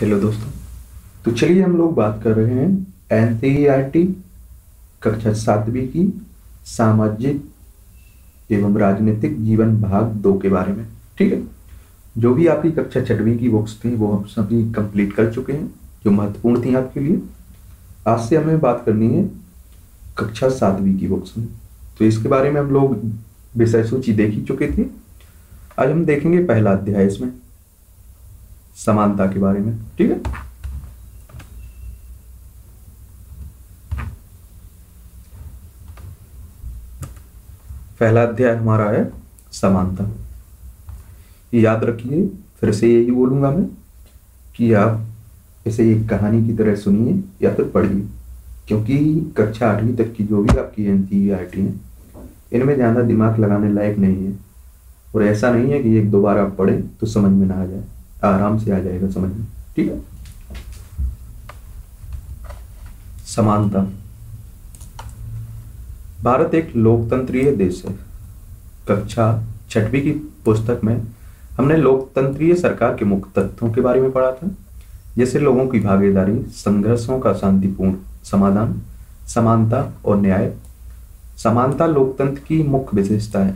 Hello दोस्तों तो चलिए हम लोग बात कर रहे हैं एन कक्षा सातवीं की सामाजिक एवं राजनीतिक जीवन भाग दो के बारे में, ठीक है? जो भी आपकी कक्षा छठवीं की बुक्स थी, वो हम सभी कंप्लीट कर चुके हैं, जो महत्वपूर्ण थी आपके लिए। आज से हमें बात करनी है कक्षा सातवीं की बुक्स में। तो इसके बारे में हम लोग विषय सूची देख ही चुके थे। आज हम देखेंगे पहला अध्याय इसमें। समानता के बारे में। ठीक है? पहला अध्याय हमारा है समानता। याद रखिए, फिर से यही बोलूँगा मैं कि आप इसे एक कहानी की तरह सुनिए या फिर पढ़िए, क्योंकि कक्षा आठवीं तक की जो भी आपकी एन सी आई टी है, इनमें ज़्यादा दिमाग लगाने लायक नहीं है। और ऐसा नहीं है कि एक दो बार आप पढ़ें तो समझ में ना आ जाए। आराम से आ जाएगा, समझ में? ठीक है? समानता। भारत एक लोकतंत्रीय देश है। कक्षा छठवीं की पुस्तक में हमने लोकतंत्रीय सरकार के मुख्य तथ्यों के बारे में पढ़ा था, जैसे लोगों की भागीदारी, संघर्षों का शांतिपूर्ण समाधान, समानता और न्याय। समानता लोकतंत्र की मुख्य विशेषता है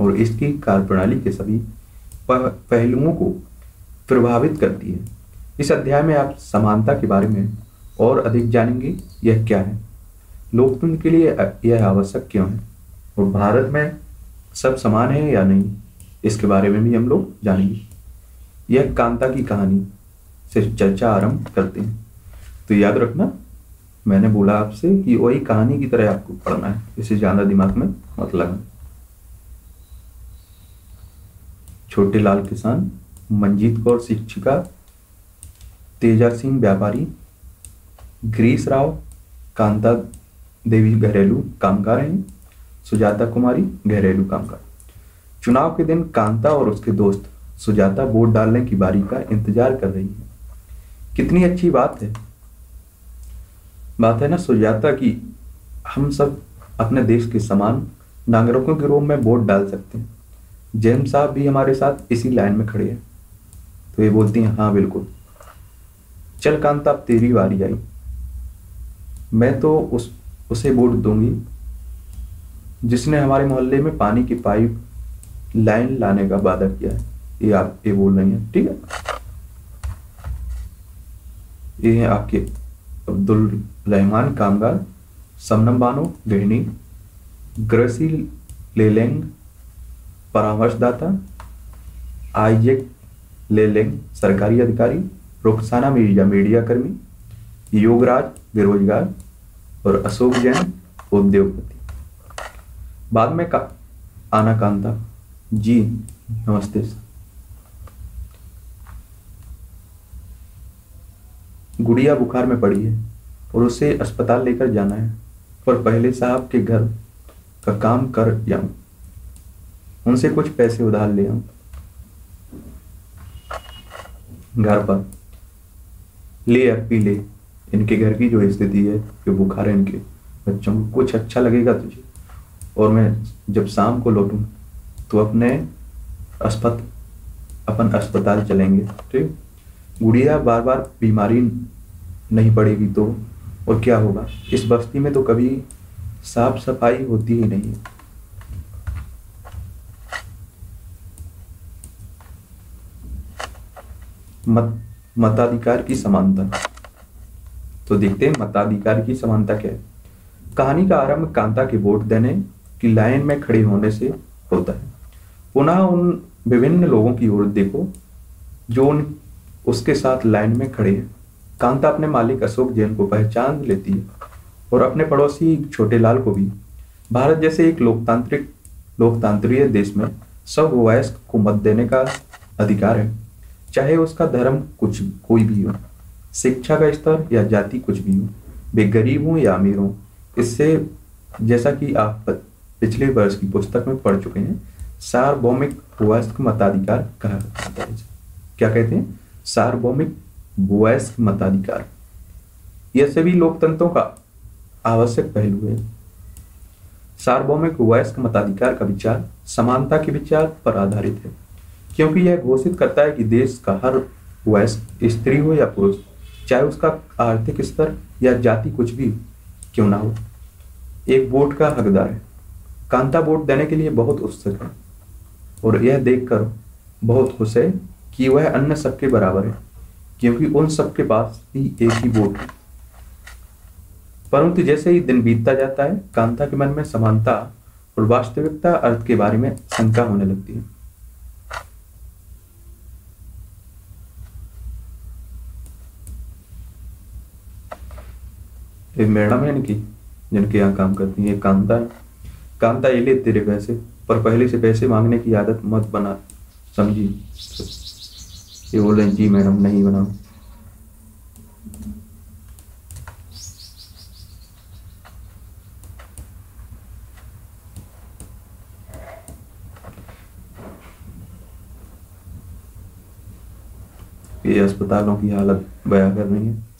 और इसकी कार्यप्रणाली के सभी पहलुओं को प्रभावित करती है। इस अध्याय में आप समानता के बारे में और अधिक जानेंगे, यह क्या है। लोकतंत्र के लिए यह आवश्यक क्यों है? और भारत में सब समान है या नहीं, इसके बारे में भी हम लोग जानेंगे। यह कांता की कहानी से चर्चा आरंभ करते हैं। तो याद रखना, मैंने बोला आपसे कि वही कहानी की तरह आपको पढ़ना है, इसे ज़्यादा दिमाग में मत लगना। छोटे लाल किसान मंजीत कौर शिक्षिका, तेजा सिंह व्यापारी, ग्रीस राव, कांता देवी घरेलू कामगार हैं, सुजाता कुमारी घरेलू कामगार। चुनाव के दिन कांता और उसके दोस्त सुजाता वोट डालने की बारी का इंतज़ार कर रही है। कितनी अच्छी बात है। बात है ना सुजाता की, हम सब अपने देश के समान नागरिकों के रूप में वोट डाल सकते हैं। जैन साहब भी हमारे साथ इसी लाइन में खड़े हैं। तो ये बोलती हैं हाँ बिल्कुल। चल कांता अब तेरी बारी आई। मैं तो उस, उसे वोट दूँगी, जिसने हमारे मोहल्ले में पानी की पाइप लाइन लाने का वादा किया है। ये आप, ये बोल रही हैं, ठीक है? ये है आपके अब्दुल रहमान, कामगार समनम बानो गृहिणी, ग्रसी लेलेंग, परामर्शदाता आइजेक लेलेंग सरकारी अधिकारी, रुखसाना मीडिया मीडिया कर्मी, योगराज, बेरोजगार और अशोक जैन, उद्योगपति। बाद में का, आना कांता। जी, नमस्ते गुड़िया बुखार में पड़ी है और उसे अस्पताल लेकर जाना है, पर पहले साहब के घर का काम कर जाऊँ उनसे कुछ पैसे उधार ले आऊँ। घर पर। ले अपी ले, इनके घर की जो स्थिति है जो बुखार है इनके। बच्चों को कुछ अच्छा लगेगा तुझे। और मैं जब शाम को लौटूं तो अपने अस्पत, अपन अस्पताल चलेंगे, ठीक? गुड़िया बार बार बीमारी नहीं पड़ेगी तो और क्या होगा? इस बस्ती में तो कभी साफ़ सफ़ाई होती ही नहीं है। मत, मताधिकार की समानता। तो देखते हैं मताधिकार की समानता क्या है। कहानी का आरंभ कांता के वोट देने की लाइन में खड़े होने से होता है। पुनः उन विभिन्न लोगों की ओर देखो, जो उन, उसके साथ लाइन में खड़े हैं। कांता अपने मालिक अशोक जैन को पहचान लेती है और अपने पड़ोसी छोटे लाल को भी। भारत जैसे एक लोकतांत्रिक लोकतांत्रिक देश में सब वयस्क को मत देने का अधिकार है। चाहे उसका धर्म कुछ, कोई भी हो, शिक्षा का स्तर या जाति कुछ भी हो, वे गरीब हो या अमीर हो, इससे जैसा कि आप पिछले वर्ष की पुस्तक में पढ़ चुके हैं, सार्वभौमिक वयस्क मताधिकार कहा जाता है। क्या कहते हैं? सार्वभौमिक वयस्क मताधिकार। यह सभी लोकतंत्रों का आवश्यक पहलू है। सार्वभौमिक वयस्क मताधिकार का विचार समानता के विचार पर आधारित है। क्योंकि यह घोषित करता है कि देश का हर वह स्त्री हो या पुरुष, चाहे उसका आर्थिक स्तर या जाति कुछ भी क्यों ना हो, एक वोट का हकदार है। कांता वोट देने के लिए बहुत उत्सुक है और यह देखकर बहुत खुश है कि वह अन्य सबके बराबर है, क्योंकि उन सबके पास भी एक ही वोट है। परंतु जैसे ही दिन बीतता जाता है, कांता के मन में समानता और वास्तविकता अर्थ के बारे में शंका होने लगती है। एक मैडम है इनकी जिनके यहाँ काम करती है कांता है कांता ये ले तेरे पैसे, पर पहले से पैसे मांगने की आदत मत बना, समझी? ये बोल रहे जी मैडम, नहीं बनाओ ये अस्पतालों की हालत बयां कर रही है।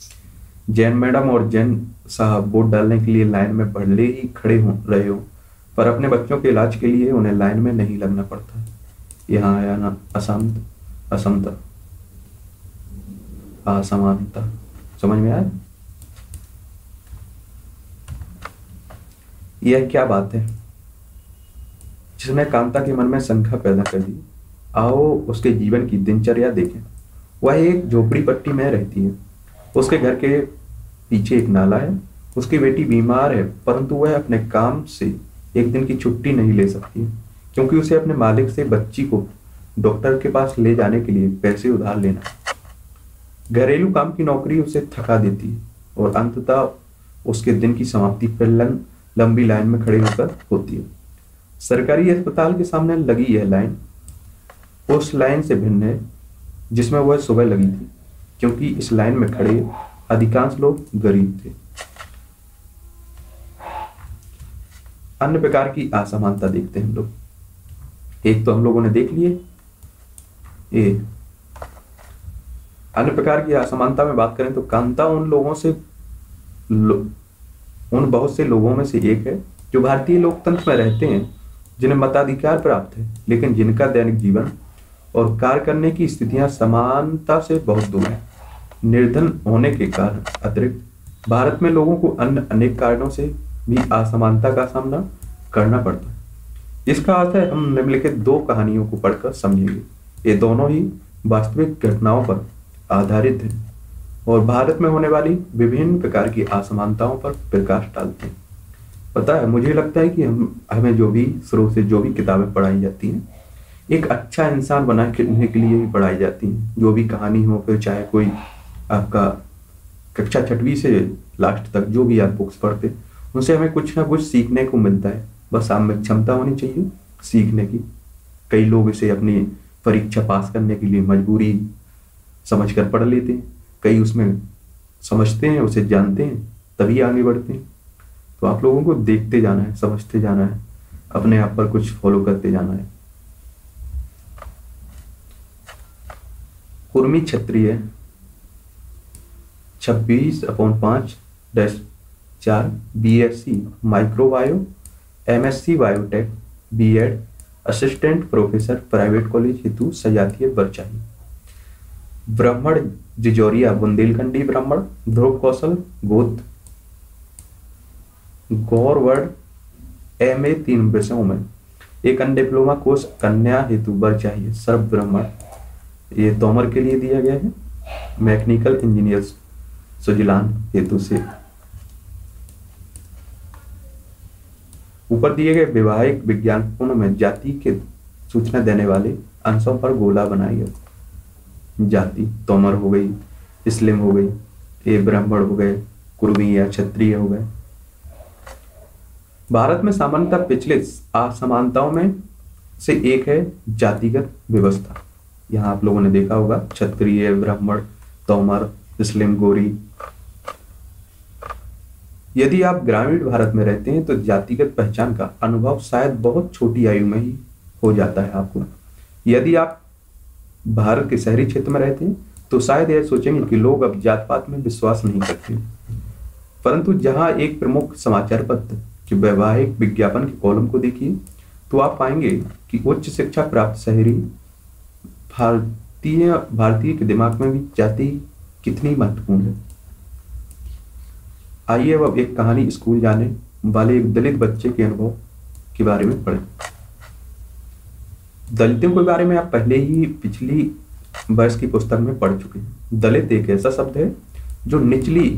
जैन मैडम और जैन साहब वोट डालने के लिए लाइन में भले ही खड़े हो, रहे हो, पर अपने बच्चों के इलाज के लिए उन्हें लाइन में नहीं लगना पड़ता। यहाँ आया ना असंत, असमता, असमानता। समझ में आया? यह क्या बात है? जिसने कांता के मन में शंका पैदा कर दी आओ उसके जीवन की दिनचर्या देखें। वह एक झोपड़ी पट्टी में रहती है। उसके घर के पीछे एक नाला है। उसकी बेटी बीमार है, परंतु वह अपने काम से एक दिन की छुट्टी नहीं ले सकती है, क्योंकि उसे अपने मालिक से बच्ची को डॉक्टर के पास ले जाने के लिए पैसे उधार लेना घरेलू काम की नौकरी उसे थका देती है और अंततः उसके दिन की समाप्ति पर लंबी लाइन में खड़े होकर होती है। सरकारी अस्पताल के सामने लगी यह लाइन, उस लाइन से भिन्न है जिसमें वह सुबह लगी थी। क्योंकि इस लाइन में खड़े अधिकांश लोग गरीब थे। अन्य प्रकार की असमानता देखते हैं हम लोग। एक तो हम लोगों ने देख लिए। ये अन्य प्रकार की असमानता में बात करें तो कांता उन लोगों से लो, उन बहुत से लोगों में से एक है जो भारतीय लोकतंत्र में रहते हैं जिन्हें मताधिकार प्राप्त है लेकिन जिनका दैनिक जीवन और कार्य करने की स्थितियाँ समानता से बहुत दूर है। निर्धन होने के कारण अतिरिक्त भारत में लोगों को अन्य अनेक कारणों से भी असमानता का सामना करना पड़ता है। इसका अर्थ है, हम निम्नलिखित दो कहानियों को पढ़कर समझेंगे। ये दोनों ही वास्तविक घटनाओं पर आधारित हैं और भारत में होने वाली विभिन्न प्रकार की असमानताओं पर प्रकाश डालते हैं। पता है, मुझे लगता है कि हम, हमें जो भी शुरू से जो भी किताबें पढ़ाई जाती हैं एक अच्छा इंसान बनाने के लिए भी पढ़ाई जाती है। जो भी कहानी हो, फिर चाहे कोई आपका कक्षा छठवीं से लास्ट तक जो भी आप बुक्स पढ़ते, उनसे हमें कुछ ना कुछ सीखने को मिलता है। बस आप में क्षमता होनी चाहिए सीखने की। कई लोग इसे अपनी परीक्षा पास करने के लिए मजबूरी समझ कर पढ़ लेते हैं। कई उसमें समझते हैं, उसे जानते हैं, तभी आगे बढ़ते हैं। तो आप लोगों को देखते जाना है, समझते जाना है, अपने आप पर कुछ फॉलो करते जाना है। कुर्मी क्षत्रिय। छब्बीस अपॉन पाँच, डैश चार B S C microbio M S C biotech B Ed assistant professor private college हेतु सजातीय चाहिए ब्राह्मण, जिजोरिया, बुंदेलखंडी ब्राह्मण, ध्रुव कौशल गोद गौरवर्ड एम ए तीन विषयों में। एक अन्य डिप्लोमा कोर्स कन्या हेतु बर चाहिए सर्व ब्राह्मण ये तोमर के लिए दिया गया है। मैकेनिकल इंजीनियर सुजिलान हेतु से। ऊपर दिए गए वैवाहिक विज्ञापनों में जाति के सूचना देने वाले अंशों पर गोला बनाइए जाति तोमर हो गई, इस्लिम हो गई, ये ब्राह्मण हो गए, कुर्मी या क्षत्रिय हो गए। भारत में सामान्यतः पिछले असमानताओं में से एक है जातिगत व्यवस्था। यहाँ आप लोगों ने देखा होगा, क्षत्रिय, ब्राह्मण, तोमर इस्लिम गोरी। यदि आप ग्रामीण भारत में रहते हैं तो जातिगत पहचान का अनुभव शायद बहुत छोटी आयु में ही हो जाता है आपको। यदि आप भारत के शहरी क्षेत्र में रहते हैं तो शायद यह सोचेंगे कि लोग अब जात पात में विश्वास नहीं करते। परंतु जहाँ एक प्रमुख समाचार पत्र के वैवाहिक विज्ञापन के कॉलम को देखिए तो आप पाएँगे कि उच्च शिक्षा प्राप्त शहरी भारतीय भारतीय के दिमाग में भी जाति कितनी महत्वपूर्ण है? आइए अब एक कहानी स्कूल जाने वाले एक दलित बच्चे के अनुभव के बारे में पढ़ें। दलितों के बारे में आप पहले ही पिछली वर्ष की पुस्तक में पढ़ चुके हैं। दलित एक ऐसा शब्द है जो निचली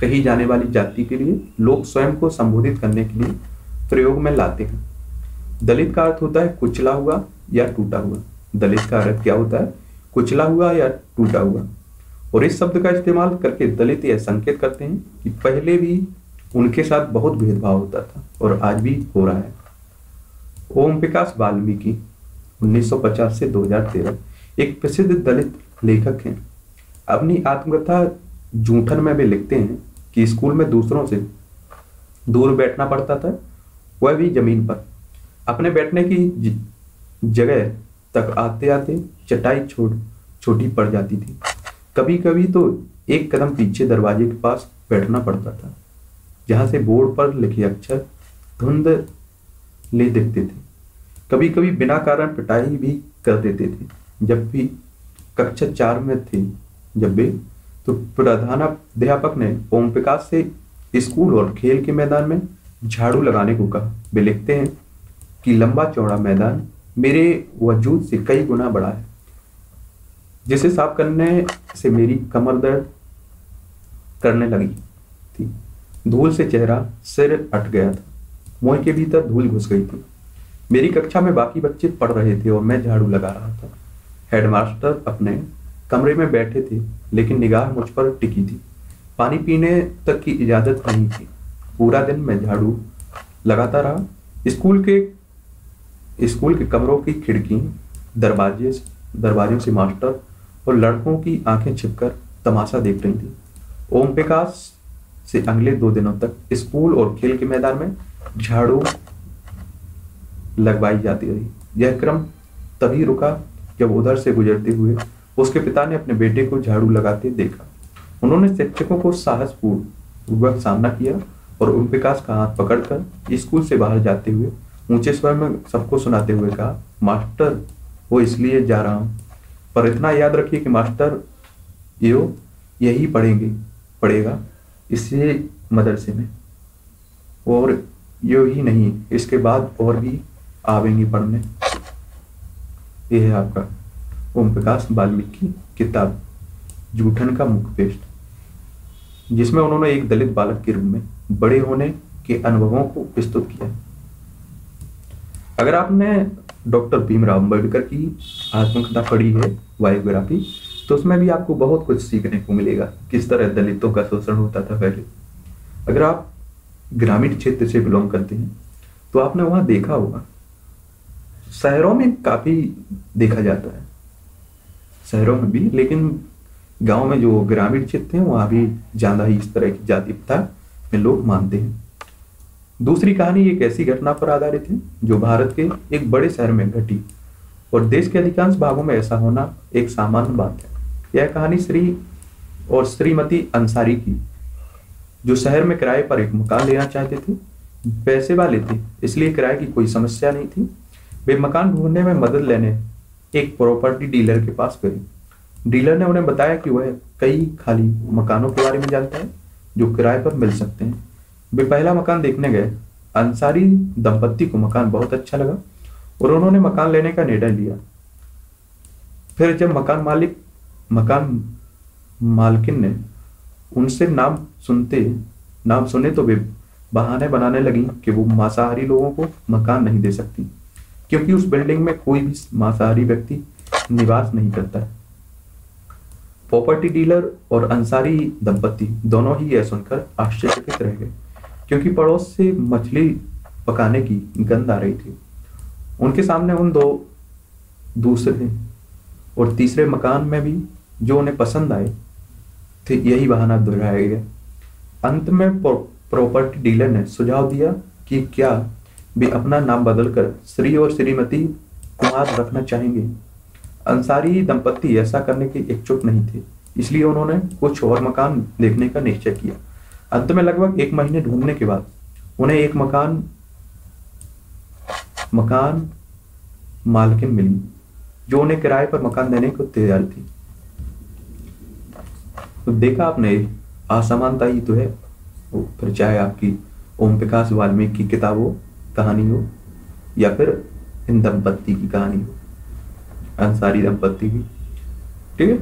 कही जाने वाली जाति के लिए लोग स्वयं को संबोधित करने के लिए प्रयोग में लाते हैं। दलित का अर्थ होता है कुचला हुआ या टूटा हुआ। दलित का अर्थ क्या होता है? कुचला हुआ या टूटा हुआ? और इस शब्द का इस्तेमाल करके दलित यह संकेत करते हैं कि पहले भी उनके साथ बहुत भेदभाव होता था और आज भी हो रहा है। ओम प्रकाश वाल्मीकि 1950 से 2013 एक प्रसिद्ध दलित लेखक हैं। अपनी आत्मकथा जूठन में भी लिखते हैं कि स्कूल में दूसरों से दूर बैठना पड़ता था, वह भी ज़मीन पर। अपने बैठने की जगह तक आते आते चटाई छोड़, छोटी पड़ जाती थी। कभी कभी तो एक कदम पीछे दरवाजे के पास बैठना पड़ता था, जहाँ से बोर्ड पर लिखे अक्षर धुंध ले दिखते थे। कभी कभी बिना कारण पिटाई भी कर देते थे, जब भी कक्षा चार में थे, जब भी। तो प्रधानाध्यापक ने ओम प्रकाश से स्कूल और खेल के मैदान में झाड़ू लगाने को कहा, वे लिखते हैं कि लंबा चौड़ा मैदान मेरे वजूद से कई गुना बड़ा है। जिसे साफ़ करने से मेरी कमर दर्द करने लगी थी। धूल से चेहरा सिर अट गया था। मुँह के भीतर धूल घुस गई थी। मेरी कक्षा में बाकी बच्चे पढ़ रहे थे और मैं झाड़ू लगा रहा था। हेडमास्टर अपने कमरे में बैठे थे, लेकिन निगाह मुझ पर टिकी थी। पानी पीने तक की इजाज़त नहीं थी। पूरा दिन मैं झाड़ू लगाता रहा। स्कूल के स्कूल के कमरों की खिड़की, दरवाजे दरवाजों से मास्टर और लड़कों की आँखें छिपकर तमाशा देख रही थी। ओम प्रकाश से अगले दो दिनों तक स्कूल और खेल के मैदान में झाड़ू लगवाई जाती रही। यह क्रम तभी रुका जब उधर से गुजरते हुए उसके पिता ने अपने बेटे को झाड़ू लगाते देखा। उन्होंने शिक्षकों को साहसपूर्वक सामना किया और ओम प्रकाश का हाथ पकड़कर स्कूल से बाहर जाते हुए ऊँचे स्वर में सबको सुनाते हुए कहा, मास्टर, वो इसलिए जा रहा हूँ। पर इतना याद रखिए कि मास्टर, यो यही पढ़ेंगे, पढ़ेगा इसी मदरसे में। और यो ही नहीं, इसके बाद और भी आवेंगे पढ़ने। यह है आपका ओम प्रकाश वाल्मीकि किताब, जूठन का मुख पेस्ट जिसमें उन्होंने एक दलित बालक के रूप में बड़े होने के अनुभवों को प्रस्तुत किया। अगर आपने डॉक्टर भीमराव अंबेडकर की आत्मकथा पढ़ी है, बायोग्राफी तो उसमें भी आपको बहुत कुछ सीखने को मिलेगा, किस तरह दलितों का शोषण होता था पहले। अगर आप ग्रामीण क्षेत्र से बिलोंग करते हैं तो आपने वहाँ देखा होगा, शहरों में काफ़ी देखा जाता है। शहरों में भी, लेकिन गाँव में जो ग्रामीण क्षेत्र हैं, वहाँ भी ज़्यादा ही इस तरह की जाति प्रथा में लोग मानते हैं। दूसरी कहानी एक ऐसी घटना पर आधारित है, जो भारत के एक बड़े शहर में घटी, और देश के अधिकांश भागों में ऐसा होना एक सामान्य बात है। यह कहानी श्री और श्रीमती अंसारी की, जो शहर में किराए पर एक मकान लेना चाहते थे, पैसे वाले थे इसलिए किराए की कोई समस्या नहीं थी। वे मकान ढूँढने में मदद लेने एक प्रॉपर्टी डीलर के पास गए। डीलर ने उन्हें बताया कि वह कई खाली मकानों के बारे में जानता है, जो किराए पर मिल सकते हैं। वे पहला मकान देखने गए। अंसारी दंपत्ति को मकान बहुत अच्छा लगा और उन्होंने मकान लेने का निर्णय लिया। फिर जब मकान मालिक, मकान मालकिन ने उनसे नाम सुनते, नाम सुने तो वे बहाने बनाने लगी कि वो मांसाहारी लोगों को मकान नहीं दे सकती, क्योंकि उस बिल्डिंग में कोई भी मांसाहारी व्यक्ति निवास नहीं करता है। प्रॉपर्टी डीलर और अंसारी दंपत्ति दोनों ही यह सुनकर आश्चर्यचकित रह गए। क्योंकि पड़ोस से मछली पकाने की गंध आ रही थी। उनके सामने उन दो दूसरे और तीसरे मकान में भी जो उन्हें पसंद आए, थे, यही बहाना दोहराया गया। अंत में प्रॉपर्टी डीलर ने सुझाव दिया कि क्या वे अपना नाम बदलकर श्री और श्रीमती कुमार रखना चाहेंगे। अंसारी दंपत्ति ऐसा करने के इच्छुक नहीं थे, इसलिए उन्होंने कुछ और मकान देखने का निश्चय किया। अंत में लगभग एक महीने ढूँढने के बाद उन्हें एक मकान मकान मालकिन मिली, जो उन्हें किराए पर मकान देने को तैयार थी। तो देखा आपने, असमानता ही तो है। फिर चाहे आपकी ओम प्रकाश वाल्मीकि की किताब हो कहानी हो या फिर इन दंपत्ति की कहानी हो अंसारी दंपत्ति की। ठीक है?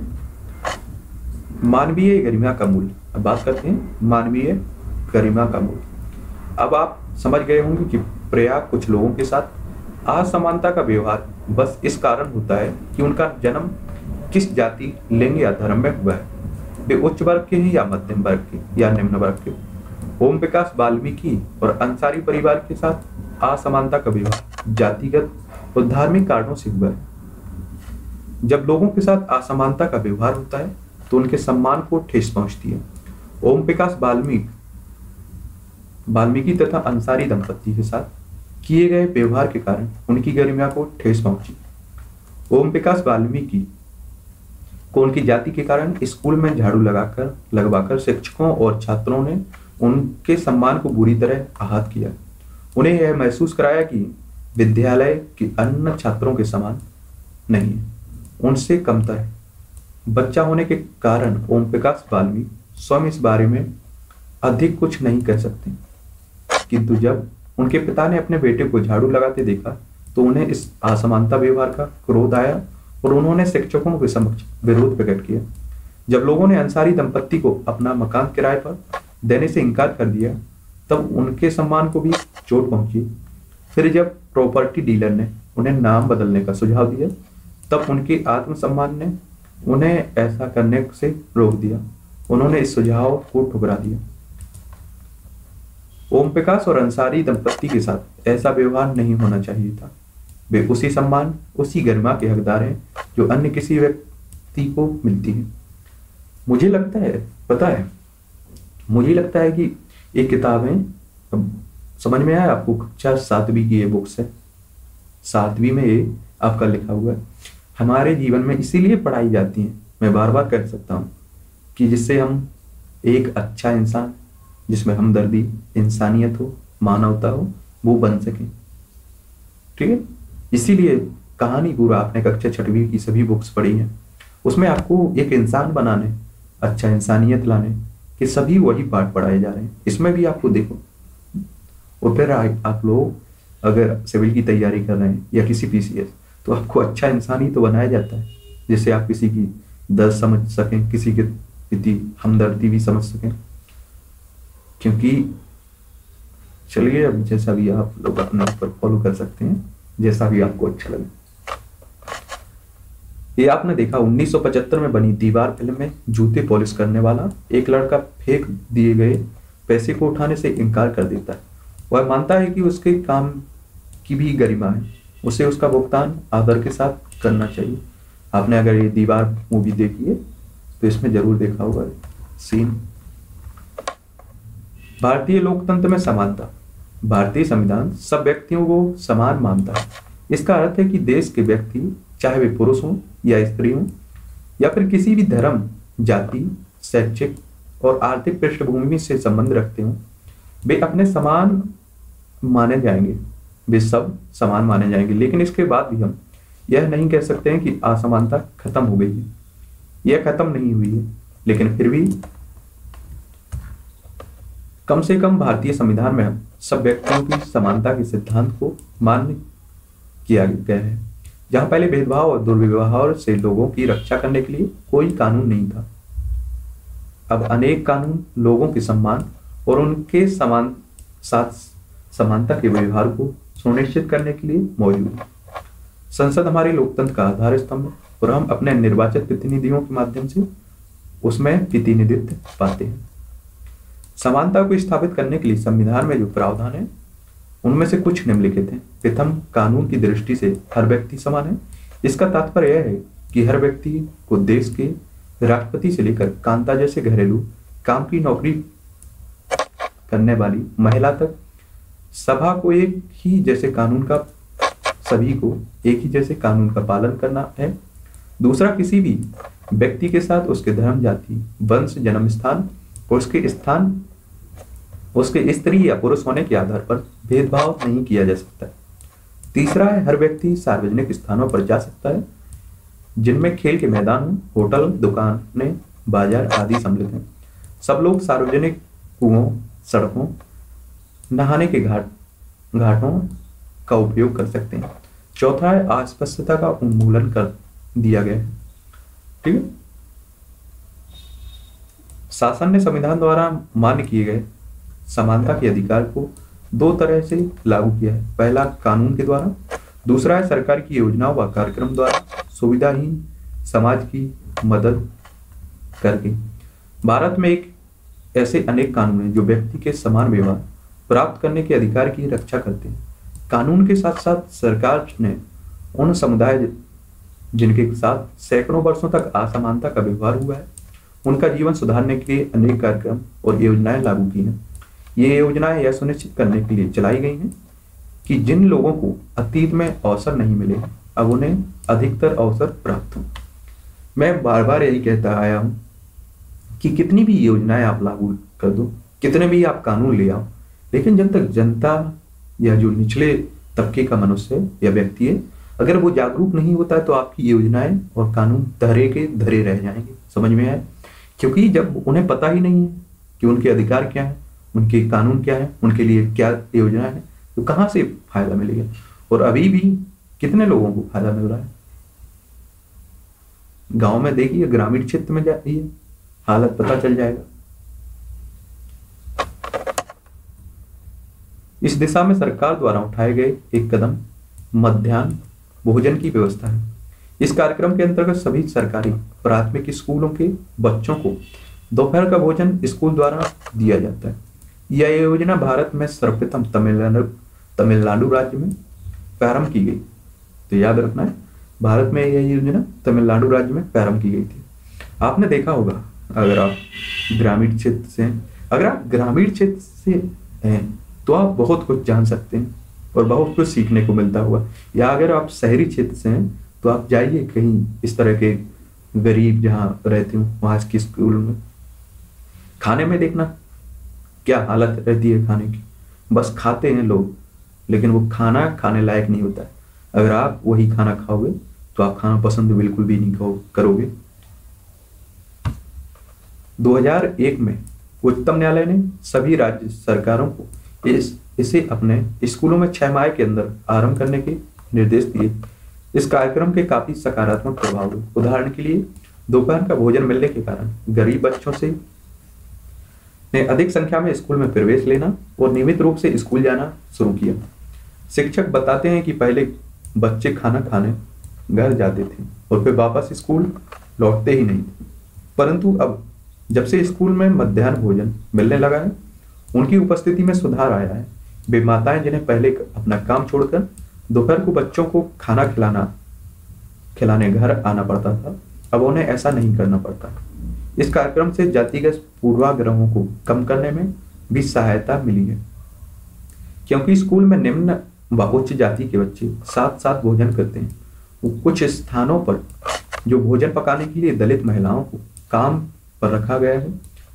मानवीय गरिमा का मूल्य। अब बात करते हैं मानवीय गरिमा का मूल्य अब आप समझ गए होंगे कि प्रयाग कुछ लोगों के साथ असमानता का व्यवहार, बस इस कारण होता है कि उनका जन्म किस जाति, लिंग या धर्म में हुआ है। वे उच्च वर्ग के हैं या मध्यम वर्ग के, या निम्न वर्ग के? ओम प्रकाश वाल्मीकि और अंसारी परिवार के साथ असमानता का व्यवहार जातिगत और धार्मिक कारणों से हुआ है। जब लोगों के साथ असमानता का व्यवहार होता है तो उनके सम्मान को ठेस पहुँचती है। ओम प्रकाश बाल्मीक बाल्मीकि तथा अंसारी दंपत्ति के साथ किए गए व्यवहार के कारण उनकी गरिमा को ठेस पहुँची। ओम प्रकाश वाल्मीकि को उनकी जाति के कारण स्कूल में झाड़ू लगाकर, लगवाकर शिक्षकों और छात्रों ने उनके सम्मान को बुरी तरह आहत किया। उन्हें यह महसूस कराया कि विद्यालय के अन्य छात्रों के समान नहीं उनसे कमतर है। बच्चा होने के कारण ओम प्रकाश वाल्मीकि स्वयं इस बारे में अधिक कुछ नहीं कह सकते। किंतु जब उनके पिता ने अपने बेटे को झाड़ू लगाते देखा तो उन्हें इस असमानता व्यवहार का क्रोध आया और उन्होंने शिक्षकों के समक्ष विरोध प्रकट किया। जब लोगों ने अंसारी दंपत्ति को अपना मकान किराए पर देने से इनकार कर दिया, तब उनके सम्मान को भी चोट पहुँची। फिर जब प्रॉपर्टी डीलर ने उन्हें नाम बदलने का सुझाव दिया, तब उनके आत्मसम्मान ने उन्हें ऐसा करने से रोक दिया। उन्होंने इस सुझाव को ठुकरा दिया। ओम प्रकाश और अंसारी दंपत्ति के साथ ऐसा व्यवहार नहीं होना चाहिए था। वे उसी सम्मान, उसी गरिमा के हकदार हैं जो अन्य किसी व्यक्ति को मिलती है। मुझे लगता है, पता है, मुझे लगता है कि एक किताब समझ में आया आपको कक्षा सातवीं की ये बुक्स है? सातवीं में ये आपका लिखा हुआ है। हमारे जीवन में इसीलिए पढ़ाई जाती है, मैं बार बार कह सकता हूँ। कि जिससे हम एक अच्छा इंसान, जिसमें हमदर्दी, इंसानियत हो, मानवता हो, वो बन सके। ठीक है? इसीलिए कहानी पूरा आपने कक्षा छठवीं की सभी बुक्स पढ़ी हैं। उसमें आपको एक इंसान बनाने अच्छा इंसानियत लाने के सभी वही पाठ पढ़ाए जा रहे हैं। इसमें भी आपको देखो। और फिर आप लोग अगर सिविल की तैयारी कर रहे हैं या किसी पीसीएस तो आपको अच्छा इंसान ही तो बनाया जाता है, जिससे आप किसी की दर्द समझ सकें, किसी के प्रति हमदर्दी भी समझ सकें। क्योंकि, चलिए अब जैसा भी आप लोग अपने ऊपर फॉलो कर सकते हैं, जैसा भी आपको अच्छा लगे। ये आपने देखा 1975 में बनी दीवार फ़िल्म में जूते पॉलिश करने वाला एक लड़का फेंक दिए गए पैसे को उठाने से इनकार कर देता है। वह मानता है कि उसके काम की भी गरिमा है। उसे उसका भुगतान आदर के साथ करना चाहिए। आपने अगर ये दीवार मूवी देखी है तो इसमें ज़रूर देखा होगा। सीन भारतीय लोकतंत्र में समानता। भारतीय संविधान सब व्यक्तियों को समान मानता है। इसका अर्थ है कि देश के व्यक्ति, चाहे वे पुरुष हों या स्त्री हों, या फिर किसी भी धर्म, जाति, शैक्षिक और आर्थिक पृष्ठभूमि से संबंध रखते हों, वे अपने समान माने जाएँगे। वे सब समान माने जाएँगे। लेकिन इसके बाद भी हम यह नहीं कह सकते हैं कि असमानता खत्म हो गई है। यह खत्म नहीं हुई है। लेकिन फिर भी कम से कम भारतीय संविधान में सब व्यक्तियों की समानता के सिद्धांत को मान्य किया गया है। जहाँ पहले भेदभाव और दुर्व्यवहार से लोगों की रक्षा करने के लिए कोई कानून नहीं था। अब अनेक कानून लोगों के सम्मान और उनके समान साथ समानता के व्यवहार को सुनिश्चित करने के लिए मौजूद है। संसद हमारे लोकतंत्र का आधार स्तंभ और हम अपने निर्वाचित प्रतिनिधियों के माध्यम से उसमें प्रतिनिधित्व पाते हैं। समानता को स्थापित करने के लिए संविधान में जो प्रावधान है, उनमें से कुछ निम्नलिखित हैं। प्रथम, कानून की दृष्टि से हर व्यक्ति समान है। इसका तात्पर्य यह है कि हर व्यक्ति को देश के राष्ट्रपति से लेकर कांता जैसे घरेलू काम की नौकरी करने वाली महिला तक, सभा को एक ही जैसे कानून का, सभी को एक ही जैसे कानून का पालन करना है। दूसरा किसी भी व्यक्ति के साथ उसके धर्म, जाति, वंश, जन्म स्थान उसके स्थान, उसके स्त्री या पुरुष होने के आधार पर भेदभाव नहीं किया जा सकता। तीसरा है, हर व्यक्ति सार्वजनिक स्थानों पर जा सकता है, जिनमें खेल के मैदान होटल, दुकानें बाज़ार आदि सम्मिलित हैं। सब लोग सार्वजनिक कुओं, सड़कों, नहाने के घाट, घाटों का उपयोग कर सकते हैं। चौथा है, अस्पष्टता का उन्मूलन कर दिया गया। ठीक है? शासन ने संविधान द्वारा मान्य किए गए समानता के अधिकार को दो तरह से लागू किया है। पहला, कानून के द्वारा। दूसरा है, सरकार की योजनाओं व कार्यक्रम द्वारा सुविधाहीन समाज की मदद करके। भारत में एक ऐसे अनेक कानून हैं जो व्यक्ति के समान व्यवहार, प्राप्त करने के अधिकार की रक्षा करते हैं। कानून के साथ साथ सरकार ने उन समुदाय जिनके साथ सैकड़ों वर्षों तक असमानता का व्यवहार हुआ है। उनका जीवन सुधारने के लिए अनेक कार्यक्रम और योजनाएँ लागू की हैं। ये योजनाएँ यह सुनिश्चित करने के लिए चलाई गई हैं कि जिन लोगों को अतीत में अवसर नहीं मिले, अब उन्हें अधिकतर अवसर प्राप्त हों। मैं बार बार यही कहता आया हूँ कि कितनी भी योजनाएँ आप लागू कर दो, कितने भी आप कानून ले आओ, लेकिन जब तक जनता या जो निचले तबके का मनुष्य या व्यक्ति है अगर वो जागरूक नहीं होता है तो आपकी योजनाएँ और कानून धरे के धरे रह जाएँगे। समझ में आए क्योंकि जब उन्हें पता ही नहीं है कि उनके अधिकार क्या है, उनके कानून क्या है, उनके लिए क्या योजना है तो कहाँ से फ़ायदा मिलेगा? और अभी भी कितने लोगों को फ़ायदा मिल रहा है? गाँव में देखिए, ग्रामीण क्षेत्र में जाइए, हालत पता चल जाएगा। इस दिशा में सरकार द्वारा उठाए गए एक कदम, मध्यान्ह भोजन की व्यवस्था है। इस कार्यक्रम के अंतर्गत सभी सरकारी, प्राथमिक स्कूलों के बच्चों को दोपहर का भोजन स्कूल द्वारा दिया जाता है। यह योजना भारत में सर्वप्रथम तमिलनाडु तमिलनाडु राज्य में प्रारंभ की गई। तो याद रखना है, भारत में यह योजना तमिलनाडु राज्य में प्रारंभ की गई थी। आपने देखा होगा, अगर आप ग्रामीण क्षेत्र से हैं, अगर आप ग्रामीण क्षेत्र से हैं तो आप बहुत कुछ जान सकते हैं। और बहुत कुछ सीखने को मिलता हुआ। या अगर आप शहरी क्षेत्र से हैं तो आप जाइए कहीं इस तरह के गरीब जहाँ रहते हो, वहाँ के स्कूल में। खाने में देखना, क्या हालत रहती है खाने की। बस खाते हैं लोग, लेकिन वो खाना खाने लायक नहीं होता। है अगर आप वही खाना खाओगे तो आप खाना पसंद बिल्कुल भी नहीं करोगे। 2001 में उच्चतम न्यायालय ने सभी राज्य सरकारों को इस इसे अपने स्कूलों में छह माह के अंदर आरंभ करने के निर्देश दिए। इस कार्यक्रम के काफ़ी सकारात्मक प्रभाव हुए। उदाहरण के लिए, दोपहर का भोजन मिलने के कारण गरीब बच्चों से ने अधिक संख्या में स्कूल में प्रवेश लेना और नियमित रूप से स्कूल जाना शुरू किया। शिक्षक बताते हैं कि पहले बच्चे खाना खाने घर जाते थे और फिर वापस स्कूल लौटते ही नहीं थे। परंतु अब जब से स्कूल में मध्यान्ह भोजन मिलने लगा है, उनकी उपस्थिति में सुधार आया है। वे माताएँ जिन्हें पहले अपना काम छोड़कर दोपहर को बच्चों को खाना खिलाना, खिलाने घर आना पड़ता था, अब उन्हें ऐसा नहीं करना पड़ता। इस कार्यक्रम से जातिगत पूर्वाग्रहों को कम करने में भी सहायता मिली है। क्योंकि स्कूल में निम्न व उच्च जाति के बच्चे साथ साथ भोजन करते हैं कुछ स्थानों पर जो भोजन पकाने के लिए दलित महिलाओं को काम पर रखा गया है।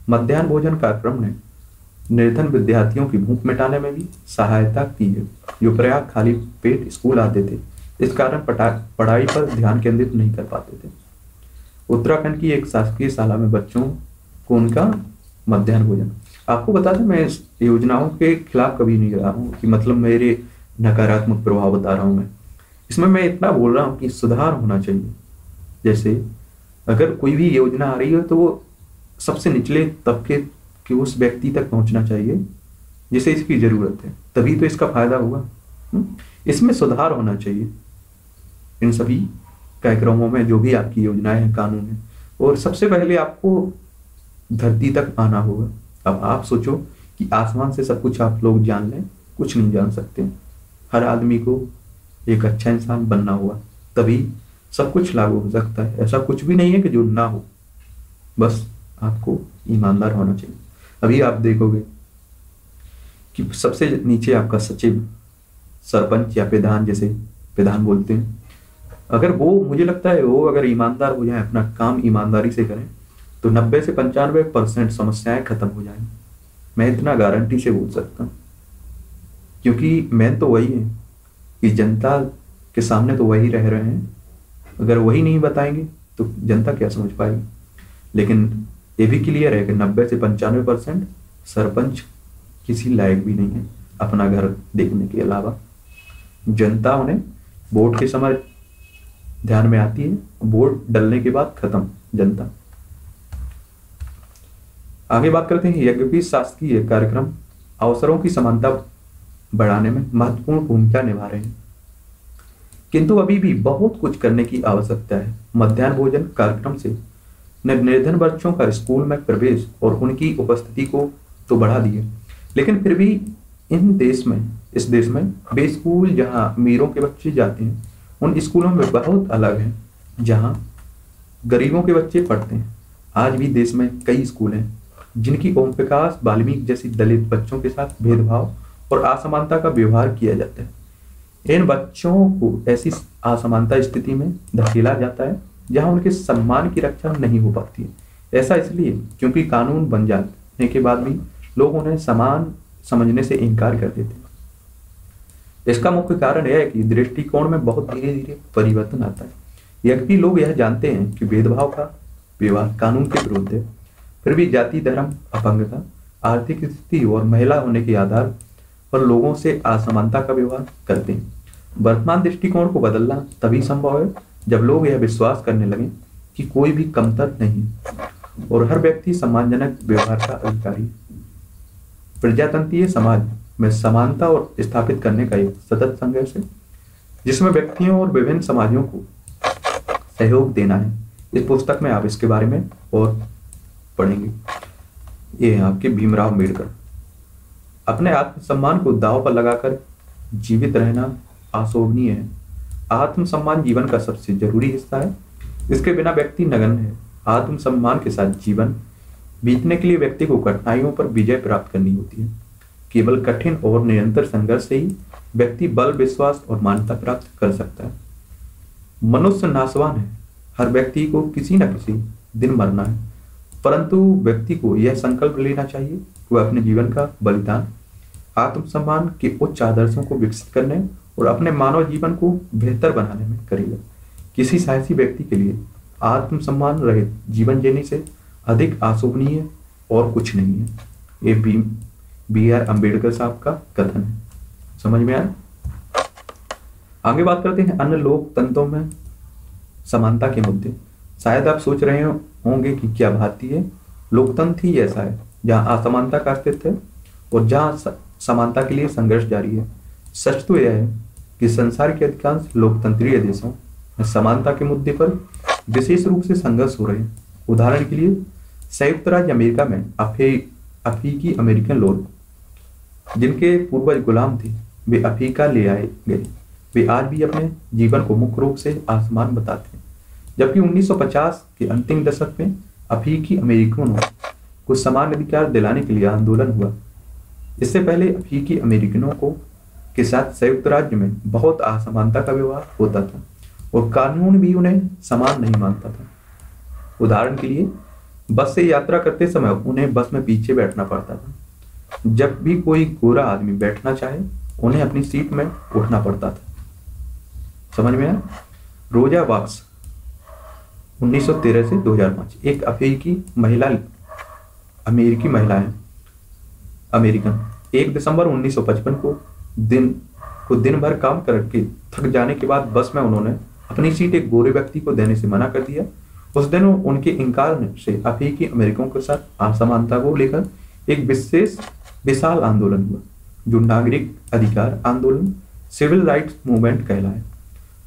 मध्यान्ह भोजन कार्यक्रम ने निर्धन विद्यार्थियों की भूख मिटाने में भी सहायता की है। जो प्रयाग खाली पेट स्कूल आते थे, इस कारण पढ़ाई पर ध्यान केंद्रित नहीं कर पाते थे। उत्तराखंड की एक शासकीय शाला में बच्चों को उनका मध्यान्ह भोजन। आपको बता दें, मैं योजनाओं के खिलाफ कभी नहीं रहा हूँ कि मतलब मेरे नकारात्मक प्रभाव बता रहा हूँ मैं। इसमें मैं इतना बोल रहा हूँ कि सुधार होना चाहिए। जैसे अगर कोई भी योजना आ रही है तो वो सबसे निचले तबके के उस व्यक्ति तक पहुँचना चाहिए, जिसे इसकी ज़रूरत है। तभी तो इसका फ़ायदा हम्म? इसमें सुधार होना चाहिए। इन सभी कार्यक्रमों में जो भी आपकी योजनाएँ हैं, कानून है, और सबसे पहले आपको धरती तक आना होगा। अब आप सोचो कि आसमान से सब कुछ आप लोग जान लें, कुछ नहीं जान सकते। हर आदमी को एक अच्छा इंसान बनना होगा। तभी सब कुछ लागू हो सकता है। ऐसा कुछ भी नहीं है कि जो ना हो। बस आपको ईमानदार होना चाहिए। अभी आप देखोगे कि सबसे नीचे आपका सचिव, सरपंच या प्रधान जैसे प्रधान बोलते हैं। अगर वो, मुझे लगता है वो अगर ईमानदार हो जाए, अपना काम ईमानदारी से करें तो नब्बे से पंचानवे परसेंट समस्याएँ खत्म हो जाएँगी। मैं इतना गारंटी से बोल सकता हूँ। क्योंकि मैं तो वही है कि जनता के सामने तो वही रह रहे हैं। अगर वही नहीं बताएँगे तो जनता क्या समझ पाएगी? लेकिन ये भी क्लियर है कि नब्बे से पंचानवे परसेंट सरपंच किसी लायक भी नहीं है अपना घर देखने के अलावा। जनता उन्हें वोट के समय ध्यान में आती है, वोट डलने के बाद खत्म जनता। आगे बात करते हैं यज्ञपीठ शासकीय कार्यक्रम अवसरों की समानता बढ़ाने में महत्वपूर्ण भूमिका निभा रहे हैं। किंतु अभी भी बहुत कुछ करने की आवश्यकता है। मध्यान्ह भोजन कार्यक्रम से निर्धन बच्चों का स्कूल में प्रवेश और उनकी उपस्थिति को तो बढ़ा दिए लेकिन फिर भी इन देश में, इस देश में वे स्कूल जहाँ अमीरों के बच्चे जाते हैं, उन स्कूलों में बहुत अलग है, जहाँ गरीबों के बच्चे पढ़ते हैं। आज भी देश में कई स्कूल हैं, जिनकी ओम प्रकाश वाल्मीकि जैसी दलित बच्चों के साथ भेदभाव और असमानता का व्यवहार किया जाता है। इन बच्चों को ऐसी असमानता स्थिति में धकेला जाता है जहाँ उनके सम्मान की रक्षा नहीं हो पाती है। ऐसा इसलिए क्योंकि कानून बन जाने के बाद भी लोग उन्हें समान समझने से इनकार कर देते हैं। इसका मुख्य कारण यह है कि दृष्टिकोण में बहुत धीरे धीरे परिवर्तन आता है। यद्यपि लोग यह जानते हैं कि भेदभाव का व्यवहार कानून के विरुद्ध है, फिर भी जाति, धर्म, अपंगता, आर्थिक स्थिति और महिला होने के आधार पर लोगों से असमानता का व्यवहार करते हैं। वर्तमान दृष्टिकोण को बदलना तभी संभव है जब लोग यह विश्वास करने लगे कि कोई भी कमतर नहीं और हर व्यक्ति सम्मानजनक व्यवहार का अधिकारी, प्रजातंत्रीय समाज में समानता और स्थापित करने का एक सतत संघर्ष है, जिसमें व्यक्तियों और विभिन्न समाजों को सहयोग देना है। इस पुस्तक में आप इसके बारे में और पढ़ेंगे। ये है आपके भीमराव अंबेडकर अपने आत्मसम्मान को दाव पर लगाकर जीवित रहना अशोभनीय है। आत्मसम्मान जीवन का सबसे ज़रूरी हिस्सा है। इसके बिना व्यक्ति नगन है। आत्मसम्मान के साथ जीवन बीतने के लिए व्यक्ति को कठिनाइयों पर विजय प्राप्त करनी होती है। केवल कठिन और निरंतर संघर्ष से ही व्यक्ति बल, विश्वास और मान्यता प्राप्त कर सकता है। मनुष्य नाशवान है। हर व्यक्ति को किसी न किसी दिन मरना है। परंतु व्यक्ति को यह संकल्प लेना चाहिए, वह अपने जीवन का बलिदान, आत्मसम्मान के उच्च आदर्शों को विकसित करने और अपने मानव जीवन को बेहतर बनाने में करेगा किसी साहसी व्यक्ति के लिए आत्मसम्मान रहित जीवन जीने से अधिक आशोभनीय और कुछ नहीं है। ये बी बी आर अंबेडकर साहब का कथन है। समझ में आया? आगे बात करते हैं अन्य लोकतंत्रों में समानता के मुद्दे। शायद आप सोच रहे होंगे कि क्या भारतीय लोकतंत्र ही ऐसा है, जहाँ असमानता का अस्तित्व है और जहाँ समानता के लिए संघर्ष जारी है। सच तो यह है कि संसार के अधिकांश लोकतंत्रीय देशों में समानता के मुद्दे पर विशेष रूप से संघर्ष हो रहे हैं। उदाहरण के लिए, संयुक्त राज्य अमेरिका में अफे अफ्रीकी अमेरिकन लोग, जिनके पूर्वज गुलाम थे, वे अफ्रीका ले आए गए। वे आज भी अपने जीवन को मुख्य रूप से आसमान बताते हैं। जबकि 1950 के अंतिम दशक में अफ्रीकी अमेरिकनों को समान अधिकार दिलाने के लिए आंदोलन हुआ। इससे पहले अफ्रीकी अमेरिकनों को के साथ संयुक्त राज्य में बहुत असमानता का व्यवहार होता था और कानून भी उन्हें समान नहीं मानता था। उदाहरण के लिए, बस से यात्रा करते समय उन्हें बस में पीछे बैठना पड़ता था। जब भी कोई गोरा आदमी बैठना चाहे, उन्हें अपनी सीट में उठना पड़ता था। समझ में आया? रोजा वाक्स 1913 से 2005 एक अफ्रीकी महिला, अमेरिकी महिला है, अमेरिकन, एक दिसंबर 1955 को दिन, को दिन भर काम करके थक जाने के बाद बस में उन्होंने अपनी सीट एक गोरे व्यक्ति को देने से मना कर दिया। उस दिन उनके इंकार से अफ्रीकी अमेरिकों के साथ असमानता को लेकर एक विशेष, विशाल आंदोलन हुआ, जो नागरिक अधिकार आंदोलन, सिविल राइट्स मूवमेंट कहलाए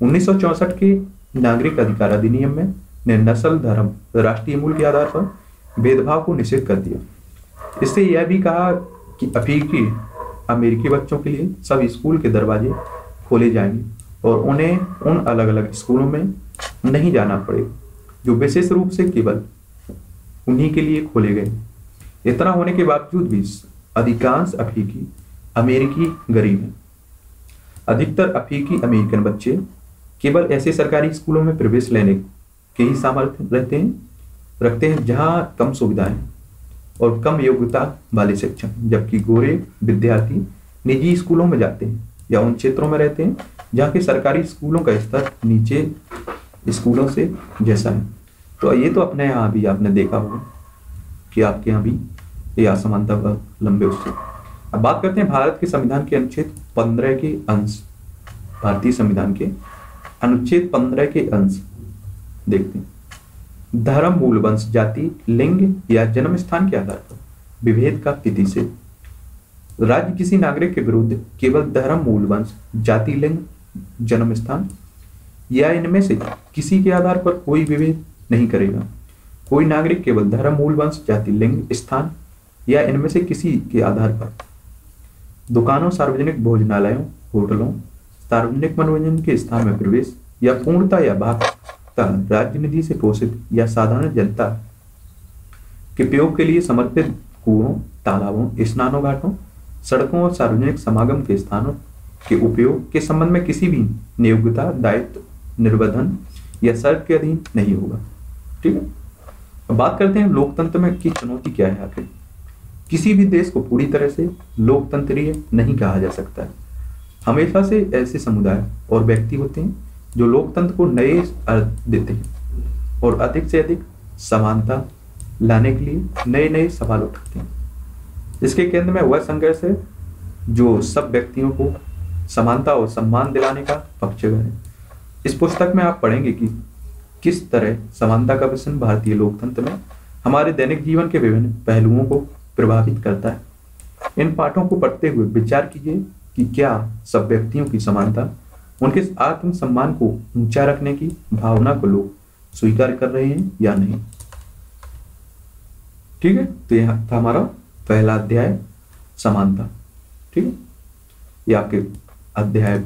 उन्नीस के नागरिक अधिकार अधिनियम में ने नस्ल, धर्म, राष्ट्रीय मूल के आधार पर भेदभाव को निषेध कर दिया। इससे यह भी कहा कि अफ्रीकी अमेरिकी बच्चों के लिए सब स्कूल के दरवाजे खोले जाएँगे और उन्हें उन अलग अलग स्कूलों में नहीं जाना पड़ेगा जो विशेष रूप से केवल उन्हीं के लिए खोले गए। इतना होने के बावजूद भी अधिकांश अफ्रीकी अमेरिकी गरीब हैं। अधिकतर अफ्रीकी अमेरिकन बच्चे केवल ऐसे सरकारी स्कूलों में प्रवेश लेने के ही सामर्थ्य रहते हैं, रखते हैं जहाँ कम सुविधाएँ और कम योग्यता वाले शिक्षक जबकि गोरे विद्यार्थी निजी स्कूलों में जाते हैं या उन क्षेत्रों में रहते हैं, जहाँ के सरकारी स्कूलों का स्तर नीचे स्कूलों से जैसा है। तो ये तो अपने यहाँ भी आपने देखा होगा कि आपके यहाँ भी ये असमानता लंबे उससे। अब बात करते हैं भारत के संविधान के अनुच्छेद पंद्रह के अंश। भारतीय संविधान के अनुच्छेद पंद्रह के अंश। देखते हैं। धर्म मूल वंश जाति लिंग या जन्म स्थान के आधार पर। विभेद का तिथि से। राज्य किसी नागरिक के विरुद्ध केवल धर्म मूल वंश जाति लिंग जन्म स्थान या इनमें से किसी के आधार पर कोई विभेद नहीं करेगा। कोई नागरिक केवल धर्म मूल वंश जाति लिंग, स्थान या इनमें से किसी के आधार पर। दुकानों, सार्वजनिक भोजनालयों, होटलों, सार्वजनिक मनोरंजन के स्थान में प्रवेश या पूर्णता या भागता राज्य निधि से पोषित या साधारण जनता के प्रयोग के लिए समर्पित कुओं, तालाबों स्नानों घाटों सड़कों और सार्वजनिक समागम के स्थानों के उपयोग के संबंध में किसी भी नियोग्यता, दायित्व निर्बंधन या सर्व के अधीन नहीं होगा। ठीक है? अब बात करते हैं लोकतंत्र में की चुनौती क्या है आखिर। किसी भी देश को पूरी तरह से लोकतंत्रीय नहीं कहा जा सकता। है हमेशा से ऐसे समुदाय और व्यक्ति होते हैं जो लोकतंत्र को नए अर्थ देते हैं और अधिक से अधिक समानता लाने के लिए नए नए सवाल उठाते हैं। इसके केंद्र में वह संघर्ष है जो सब व्यक्तियों को समानता और सम्मान दिलाने का पक्षगर है। इस पुस्तक में आप पढ़ेंगे कि किस तरह समानता का प्रश्न भारतीय लोकतंत्र में हमारे दैनिक जीवन के विभिन्न पहलुओं को प्रभावित करता है। इन पाठों को पढ़ते हुए विचार कीजिए कि क्या सब व्यक्तियों की समानता उनके आत्म सम्मान को ऊँचा रखने की भावना को लोग स्वीकार कर रहे हैं या नहीं? ठीक है तो यह था हमारा पहला अध्याय, समानता। ठीक है? ये आपके अध्याय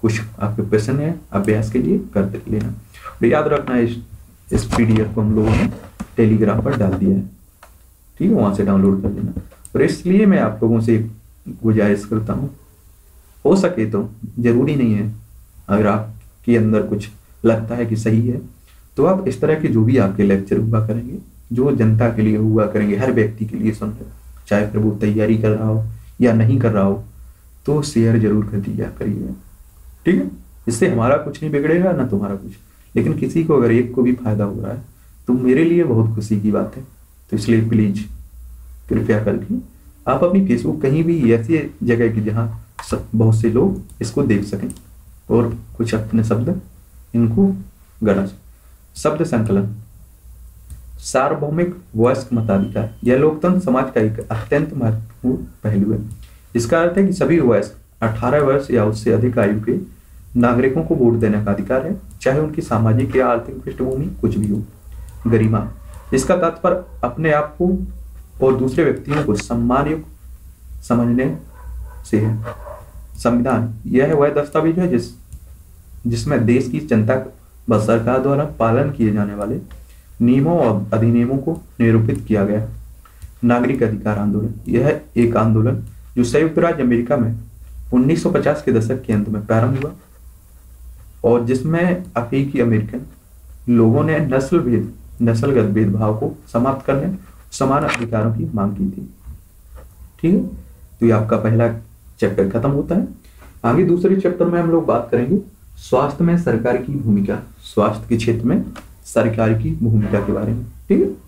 कुछ आपके प्रश्न है, अभ्यास के लिए करते लेना। और याद रखना, इस इस पीडीएफ को हम लोगों ने टेलीग्राम पर डाल दिया है। ठीक है, वहाँ से डाउनलोड कर लेना। और इसलिए मैं आप लोगों से गुजारिश करता हूँ हो सके तो ज़रूरी नहीं है। अगर आपके अंदर कुछ लगता है कि सही है तो आप इस तरह के जो भी आपके लेक्चर हुआ करेंगे, जो जनता के लिए हुआ करेंगे, हर व्यक्ति के लिए सुन चाहे फिर वो तैयारी कर रहा हो या नहीं कर रहा हो तो शेयर ज़रूर कर दिया करिए। ठीक है? इससे हमारा कुछ नहीं बिगड़ेगा, ना तुम्हारा कुछ। लेकिन किसी को अगर एक को भी फ़ायदा हो रहा है तो मेरे लिए बहुत खुशी की बात है। तो इसलिए प्लीज़ कृपया करके आप अपनी फेसबुक कहीं भी ऐसी जगह की जहाँ बहुत से लोग इसको देख सकें और कुछ अपने शब्द इनको गढ़ा शब्द संकलन। सार्वभौमिक वयस्क मताधिकार। यह लोकतंत्र समाज का एक अत्यंत महत्वपूर्ण पहलू है। इसका अर्थ है कि सभी वयस्क 18 वर्ष या उससे अधिक आयु के नागरिकों को वोट देने का अधिकार है, चाहे उनकी सामाजिक या आर्थिक पृष्ठभूमि कुछ भी हो। गरिमा। इसका तात्पर्य अपने आप को और दूसरे व्यक्तियों को सम्मान युक्त समझने से है। संविधान, यह वह दस्तावेज़ है जिस, जिसमें देश की जनता व सरकार द्वारा पालन किए जाने वाले नियमों और अधिनियमों को निरूपित किया गया नागरिक अधिकार आंदोलन, यह एक आंदोलन जो संयुक्त राज्य अमेरिका में 1950 के दशक के अंत में प्रारंभ हुआ और जिसमें अफ्रीकी अमेरिकन लोगों ने नस्ल भेद, नस्लगत भेदभाव को समाप्त करने, समान अधिकारों की मांग की थी। ठीक है? तो ये आपका पहला चैप्टर खत्म होता है। आगे दूसरे चैप्टर में हम लोग बात करेंगे, स्वास्थ्य में सरकार की भूमिका, स्वास्थ्य के क्षेत्र में सरकार की भूमिका के बारे में। ठीक है?